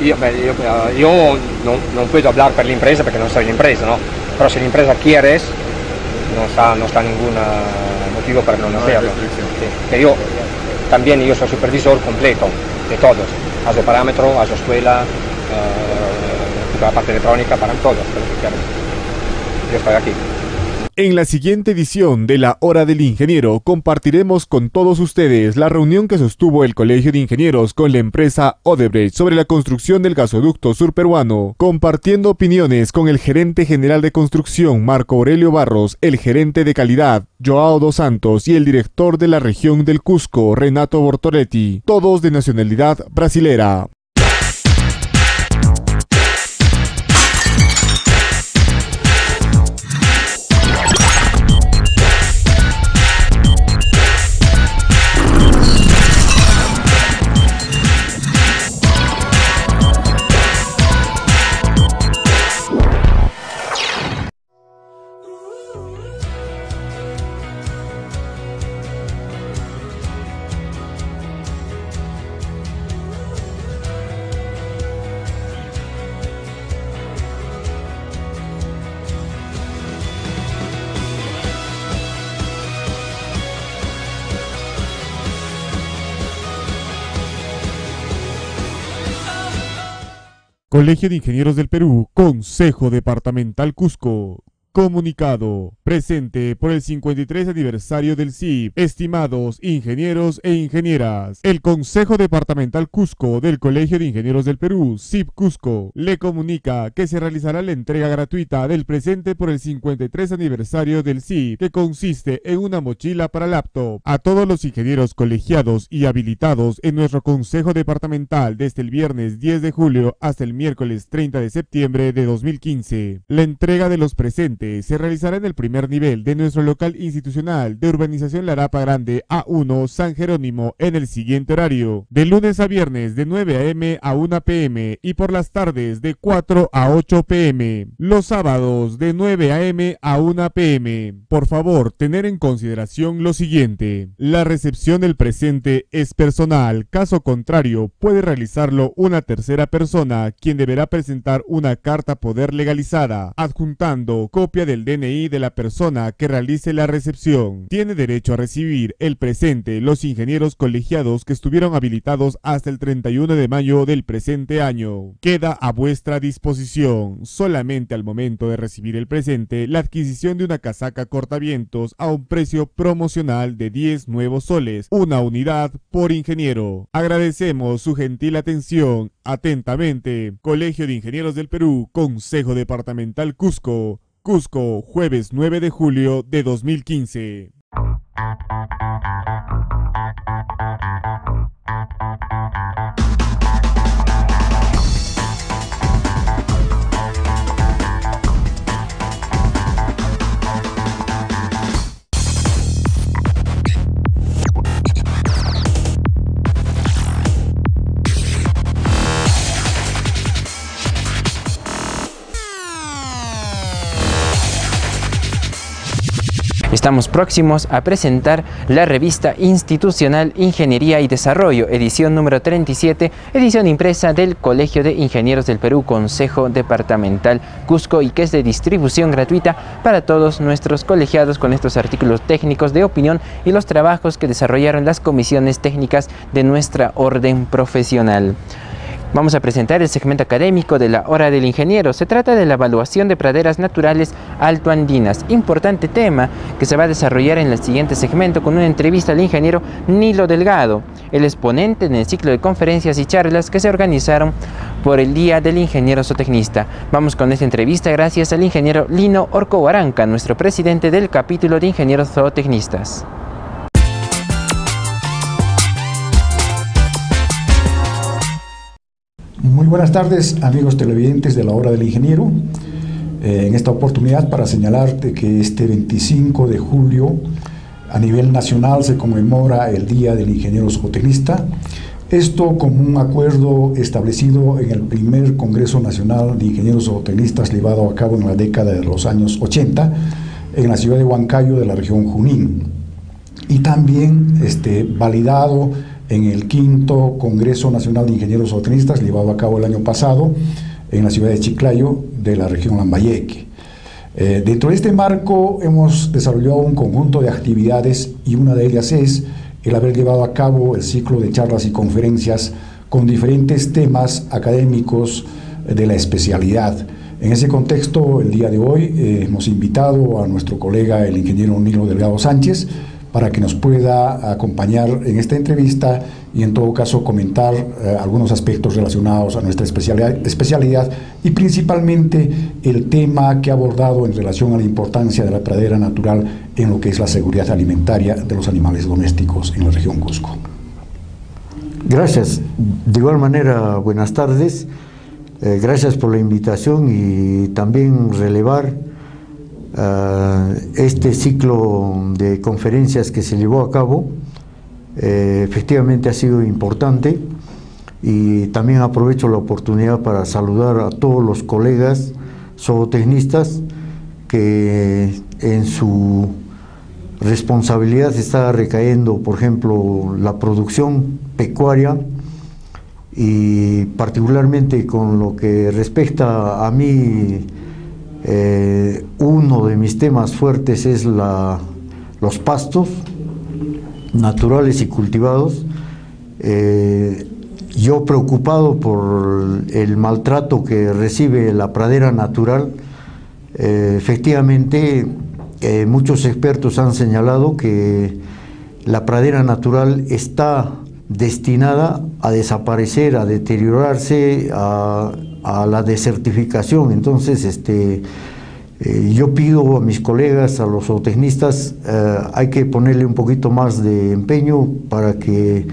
Io, eh, io non, non puedo hablar per l'impresa perché non soy l'impresa, no? Però se l'impresa quieres, non sta, non sta ningún eh, motivo non No hay hacerlo. Sí, que yo también yo soy supervisor completo de todos. Hago parámetro, hago escuela, eh, toda la parte electrónica, para todos, para lo que quieras. Yo estoy aquí. En la siguiente edición de La Hora del Ingeniero compartiremos con todos ustedes la reunión que sostuvo el Colegio de Ingenieros con la empresa Odebrecht sobre la construcción del gasoducto surperuano, compartiendo opiniones con el gerente general de construcción Marco Aurelio Barros, el gerente de calidad Joao dos Santos y el director de la región del Cusco Renato Bortoletti, todos de nacionalidad brasilera. Colegio de Ingenieros del Perú, Consejo Departamental Cusco. Comunicado, presente por el 53 aniversario del CIP, estimados ingenieros e ingenieras. El Consejo Departamental Cusco del Colegio de Ingenieros del Perú, CIP Cusco, le comunica que se realizará la entrega gratuita del presente por el 53 aniversario del CIP, que consiste en una mochila para laptop. A todos los ingenieros colegiados y habilitados en nuestro Consejo Departamental desde el viernes 10 de julio hasta el miércoles 30 de septiembre de 2015. La entrega de los presentes presente se realizará en el primer nivel de nuestro local institucional de Urbanización Larapa Grande A1 San Jerónimo en el siguiente horario, de lunes a viernes de 9 a.m. a 1 p.m. y por las tardes de 4 a 8 p.m. Los sábados de 9 a.m. a 1 p.m. Por favor, tener en consideración lo siguiente. La recepción del presente es personal, caso contrario puede realizarlo una tercera persona, quien deberá presentar una carta poder legalizada, adjuntando copia del DNI de la persona que realice la recepción. Tiene derecho a recibir el presente los ingenieros colegiados que estuvieron habilitados hasta el 31 de mayo del presente año. Queda a vuestra disposición, solamente al momento de recibir el presente, la adquisición de una casaca cortavientos a un precio promocional de 10 nuevos soles, una unidad por ingeniero. Agradecemos su gentil atención. Atentamente, Colegio de Ingenieros del Perú, Consejo Departamental Cusco. Cusco, jueves 9 de julio de 2015. Estamos próximos a presentar la revista institucional Ingeniería y Desarrollo, edición número 37, edición impresa del Colegio de Ingenieros del Perú, Consejo Departamental Cusco y que es de distribución gratuita para todos nuestros colegiados con estos artículos técnicos de opinión y los trabajos que desarrollaron las comisiones técnicas de nuestra orden profesional. Vamos a presentar el segmento académico de la Hora del Ingeniero. Se trata de la evaluación de praderas naturales altoandinas, importante tema que se va a desarrollar en el siguiente segmento con una entrevista al ingeniero Nilo Delgado, el exponente en el ciclo de conferencias y charlas que se organizaron por el Día del Ingeniero Zootecnista. Vamos con esta entrevista gracias al ingeniero Lino Orco Guaranca, nuestro presidente del capítulo de Ingenieros Zootecnistas. Muy buenas tardes amigos televidentes de la hora del ingeniero. Eh, en esta oportunidad para señalarte que este 25 de julio a nivel nacional se conmemora el Día del Ingeniero Zootecnista. Esto como un acuerdo establecido en el primer Congreso Nacional de Ingenieros Zootecnistas llevado a cabo en la década de los años 80 en la ciudad de Huancayo de la región Junín. Y también este, validado en el quinto Congreso Nacional de Ingenieros Zootecnistas llevado a cabo el año pasado en la ciudad de Chiclayo de la región Lambayeque. Eh, dentro de este marco hemos desarrollado un conjunto de actividades y una de ellas es el haber llevado a cabo el ciclo de charlas y conferencias con diferentes temas académicos de la especialidad. En ese contexto, el día de hoy eh, hemos invitado a nuestro colega, el ingeniero Nilo Delgado Sánchez, para que nos pueda acompañar en esta entrevista y en todo caso comentar eh, algunos aspectos relacionados a nuestra especialidad, especialidad y principalmente el tema que ha abordado en relación a la importancia de la pradera natural en lo que es la seguridad alimentaria de los animales domésticos en la región Cusco. Gracias. De igual manera, buenas tardes. Eh, gracias por la invitación y también relevar Ah, este ciclo de conferencias que se llevó a cabo eh, efectivamente ha sido importante y también aprovecho la oportunidad para saludar a todos los colegas zootecnistas que en su responsabilidad está recayendo, por ejemplo, la producción pecuaria y particularmente con lo que respecta a mí eh, uno de mis temas fuertes es la, los pastos naturales y cultivados. Eh, yo preocupado por el maltrato que recibe la pradera natural, eh, efectivamente muchos expertos han señalado que la pradera natural está destinada a desaparecer, a deteriorarse, a, la desertificación. Entonces, este, eh, yo pido a mis colegas, a los zootecnistas, eh, hay que ponerle un poquito más de empeño para que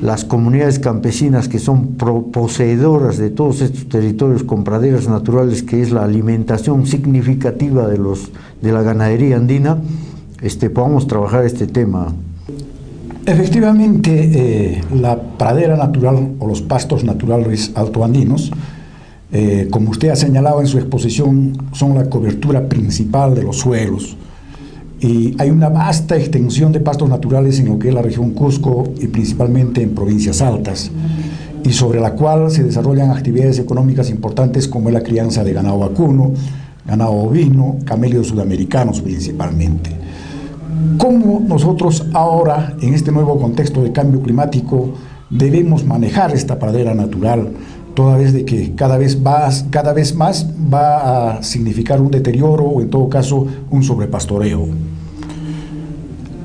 las comunidades campesinas que son poseedoras de todos estos territorios con praderas naturales, que es la alimentación significativa de, los, de la ganadería andina, este, podamos trabajar este tema. Efectivamente, eh, la pradera natural o los pastos naturales altoandinos, eh, como usted ha señalado en su exposición, son la cobertura principal de los suelos. Y hay una vasta extensión de pastos naturales en lo que es la región Cusco y principalmente en provincias altas, y sobre la cual se desarrollan actividades económicas importantes como la crianza de ganado vacuno, ganado ovino, camelios sudamericanos principalmente. ¿Cómo nosotros ahora, en este nuevo contexto de cambio climático, debemos manejar esta pradera natural, toda vez de que cada vez, más, cada vez más va a significar un deterioro o en todo caso un sobrepastoreo?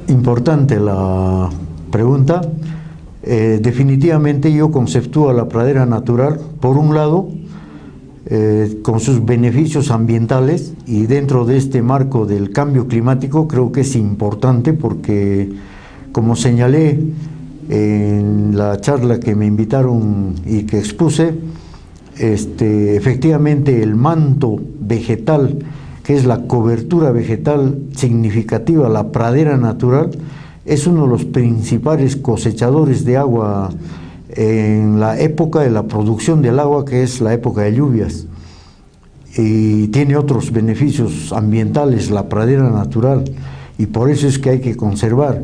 Importante la pregunta. Eh, definitivamente yo conceptúo la pradera natural, por un lado, eh, con sus beneficios ambientales y dentro de este marco del cambio climático creo que es importante porque, como señalé en la charla que me invitaron y que expuse, este, efectivamente el manto vegetal, que es la cobertura vegetal significativa, la pradera natural, es uno de los principales cosechadores de agua en la época de la producción del agua, que es la época de lluvias, y tiene otros beneficios ambientales, la pradera natural, y por eso es que hay que conservar.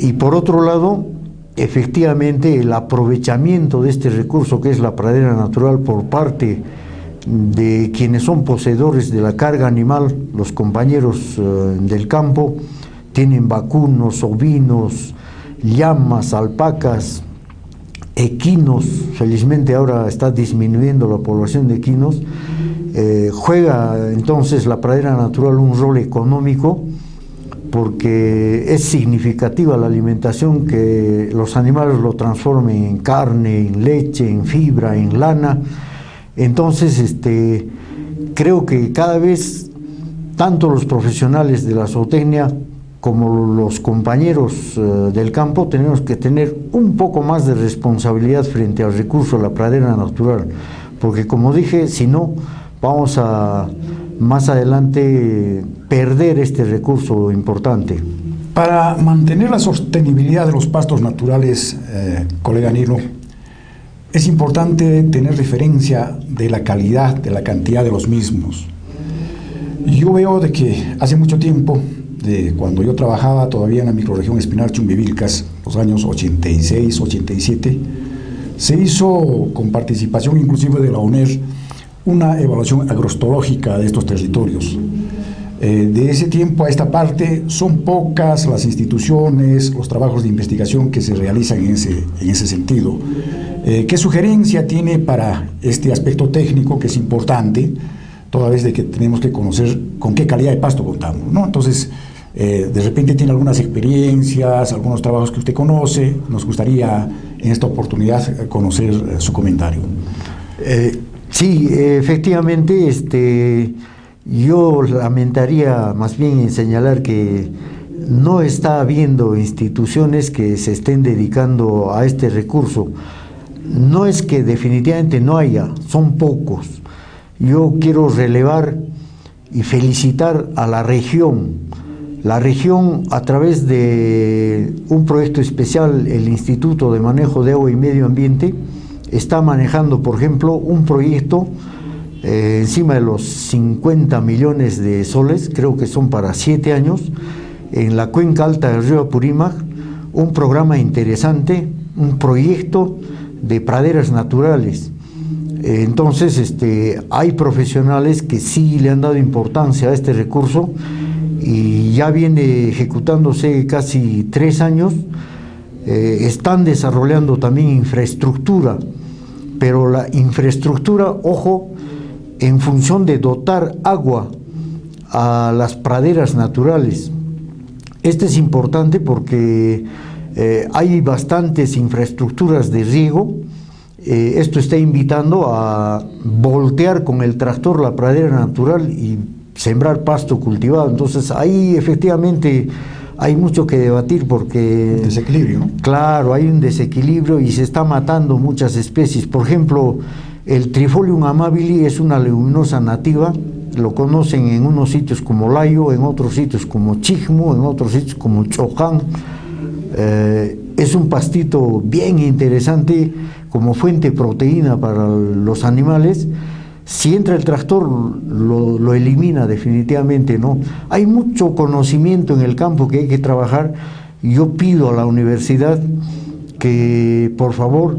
Y por otro lado, efectivamente, el aprovechamiento de este recurso que es la pradera natural por parte de quienes son poseedores de la carga animal, los compañeros eh, del campo, tienen vacunos, ovinos, llamas, alpacas, equinos, felizmente ahora está disminuyendo la población de equinos, eh, juega entonces la pradera natural un rol económico porque es significativa la alimentación que los animales lo transformen en carne, en leche, en fibra, en lana. Entonces, este, creo que cada vez tanto los profesionales de la zootecnia como los compañeros eh, del campo tenemos que tener un poco más de responsabilidad frente al recurso de la pradera natural, porque como dije, si no, vamos a más adelante perder este recurso importante. Para mantener la sostenibilidad de los pastos naturales, eh, colega Nilo, es importante tener referencia de la calidad, de la cantidad de los mismos. Yo veo de que hace mucho tiempo de cuando yo trabajaba todavía en la microregión Espinar Chumbivilcas, los años 86, 87, se hizo con participación inclusive de la UNER una evaluación agrostológica de estos territorios. Eh, de ese tiempo a esta parte son pocas las instituciones, los trabajos de investigación que se realizan en ese, en ese sentido. Eh, ¿Qué sugerencia tiene para este aspecto técnico que es importante, toda vez de que tenemos que conocer con qué calidad de pasto contamos? ¿no? Entonces, eh, de repente tiene algunas experiencias, algunos trabajos que usted conoce. Nos gustaría en esta oportunidad conocer su comentario. Sí, efectivamente, este, yo lamentaría más bien señalar que no está habiendo instituciones que se estén dedicando a este recurso. No es que definitivamente no haya, son pocos. Yo quiero relevar y felicitar a la región la región, a través de un proyecto especial, el Instituto de Manejo de Agua y Medio Ambiente, está manejando, por ejemplo, un proyecto eh, encima de los 50 millones de soles, creo que son para siete años, en la cuenca alta del río Apurímac, un programa interesante, un proyecto de praderas naturales. Entonces, este, hay profesionales que sí le han dado importancia a este recurso y ya viene ejecutándose casi tres años. Eh, están desarrollando también infraestructura, pero la infraestructura, ojo, en función de dotar agua a las praderas naturales. Este es importante porque eh, hay bastantes infraestructuras de riego. Eh, esto está invitando a voltear con el tractor la pradera natural y sembrar pasto cultivado. Entonces ahí efectivamente hay mucho que debatir porque... Desequilibrio, ¿no? Claro, hay un desequilibrio y se está matando muchas especies. Por ejemplo, el Trifolium amabili es una leguminosa nativa, lo conocen en unos sitios como Layo, en otros sitios como Chigmo, en otros sitios como Choján. Eh, es un pastito bien interesante como fuente de proteína para los animales si entra el tractor lo, elimina definitivamente, ¿no? Hay mucho conocimiento en el campo que hay que trabajar. Yo pido a la universidad que por favor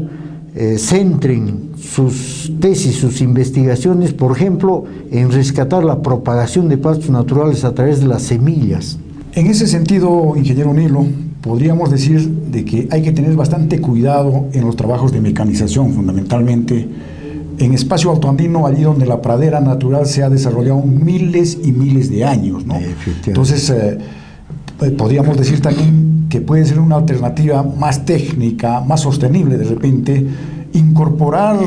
eh, centren sus tesis, sus investigaciones, por ejemplo, en rescatar la propagación de pastos naturales a través de las semillas. En ese sentido, ingeniero Nilo, podríamos decir de que hay que tener bastante cuidado en los trabajos de mecanización, fundamentalmente en espacio altoandino, allí donde la pradera natural se ha desarrollado miles y miles de años. ¿no? Entonces, eh, eh, podríamos decir también que puede ser una alternativa más técnica, más sostenible de repente, incorporar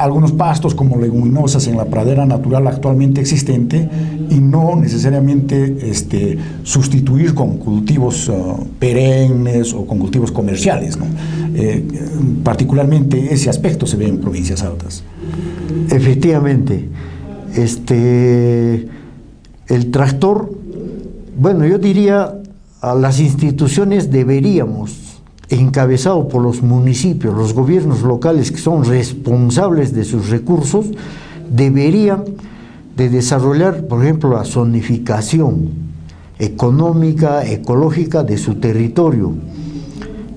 algunos pastos como leguminosas en la pradera natural actualmente existente y no necesariamente este, sustituir con cultivos uh, perennes o con cultivos comerciales. Eh, particularmente ese aspecto se ve en provincias altas. Efectivamente, este, el tractor, bueno, yo diría a las instituciones deberíamos encabezado por los municipios, los gobiernos locales que son responsables de sus recursos, deberían de desarrollar, por ejemplo, la zonificación económica, ecológica de su territorio,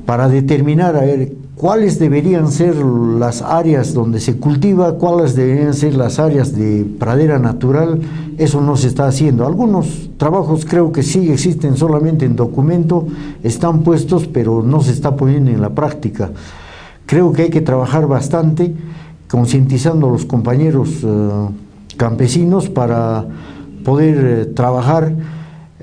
para determinar a ver cuáles deberían ser las áreas donde se cultiva, cuáles deberían ser las áreas de pradera natural, eso no se está haciendo. Algunos trabajos creo que sí existen solamente en documento, están puestos, pero no se está poniendo en la práctica. Creo que hay que trabajar bastante concientizando a los compañeros eh, campesinos para poder eh, trabajar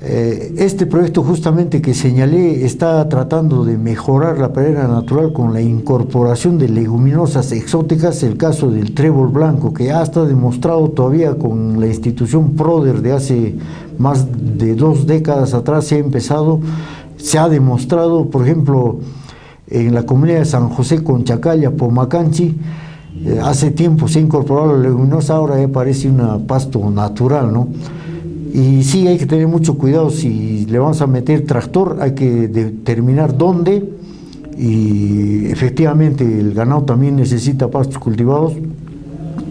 eh, este proyecto justamente que señalé está tratando de mejorar la pradera natural con la incorporación de leguminosas exóticas, el caso del trébol blanco, que ha estado demostrado todavía con la institución PRODER de hace más de dos décadas atrás, se ha empezado, se ha demostrado, por ejemplo, en la comunidad de San José con Chacalla, Pomacanchi, eh, hace tiempo se ha incorporado la leguminosa, ahora ya parece un pasto natural, ¿no? Y sí, hay que tener mucho cuidado, si le vamos a meter tractor, hay que determinar dónde y efectivamente el ganado también necesita pastos cultivados,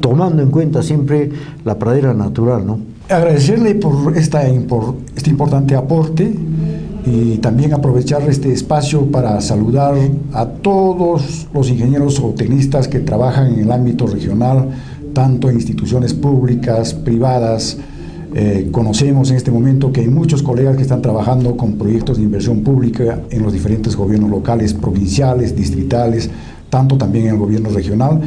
tomando en cuenta siempre la pradera natural. ¿no? Agradecerle por, esta, por este importante aporte y también aprovechar este espacio para saludar a todos los ingenieros o tecnistas que trabajan en el ámbito regional, tanto en instituciones públicas, privadas, eh, conocemos en este momento que hay muchos colegas que están trabajando con proyectos de inversión pública en los diferentes gobiernos locales, provinciales, distritales, tanto también en el gobierno regional.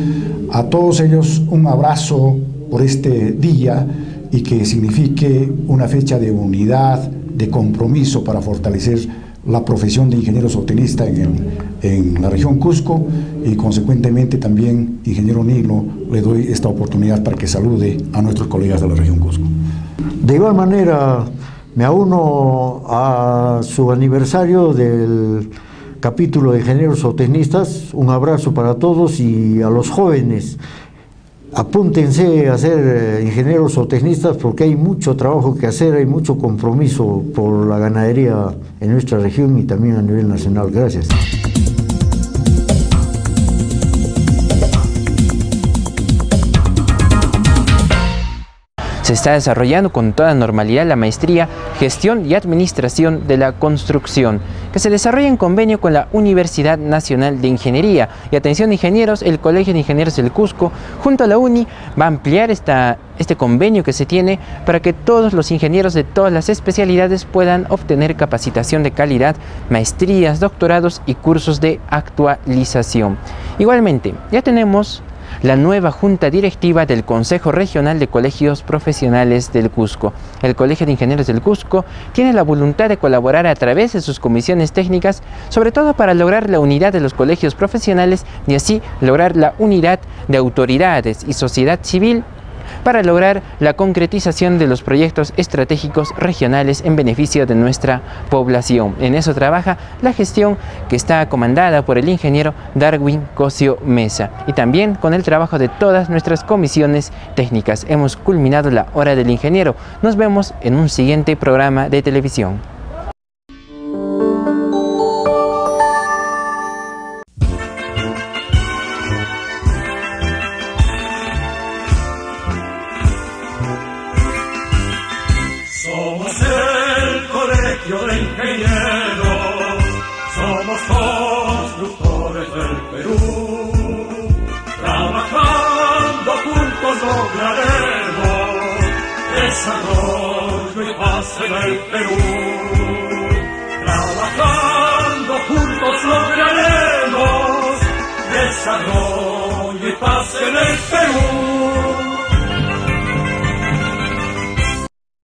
A todos ellos un abrazo por este día y que signifique una fecha de unidad, de compromiso para fortalecer la profesión de ingeniero sotenista en, en la región Cusco y consecuentemente también, ingeniero Nilo, le doy esta oportunidad para que salude a nuestros colegas de la región Cusco. De igual manera, me auno a su aniversario del capítulo de ingenieros o Un abrazo para todos y a los jóvenes. Apúntense a ser eh, ingenieros o porque hay mucho trabajo que hacer, hay mucho compromiso por la ganadería en nuestra región y también a nivel nacional. Gracias. Se está desarrollando con toda normalidad la maestría Gestión y Administración de la Construcción, que se desarrolla en convenio con la Universidad Nacional de Ingeniería. Y atención ingenieros, el Colegio de Ingenieros del Cusco, junto a la UNI, va a ampliar esta, este convenio que se tiene para que todos los ingenieros de todas las especialidades puedan obtener capacitación de calidad, maestrías, doctorados y cursos de actualización. Igualmente, ya tenemos la nueva junta directiva del Consejo Regional de Colegios Profesionales del Cusco. El Colegio de Ingenieros del Cusco tiene la voluntad de colaborar a través de sus comisiones técnicas, sobre todo para lograr la unidad de los colegios profesionales y así lograr la unidad de autoridades y sociedad civil para lograr la concretización de los proyectos estratégicos regionales en beneficio de nuestra población. En eso trabaja la gestión que está comandada por el ingeniero Darwin Cosio Mesa y también con el trabajo de todas nuestras comisiones técnicas. Hemos culminado la hora del ingeniero. Nos vemos en un siguiente programa de televisión. Paz en el Perú. Trabajando juntos lograremos desarrollo y paz en el Perú.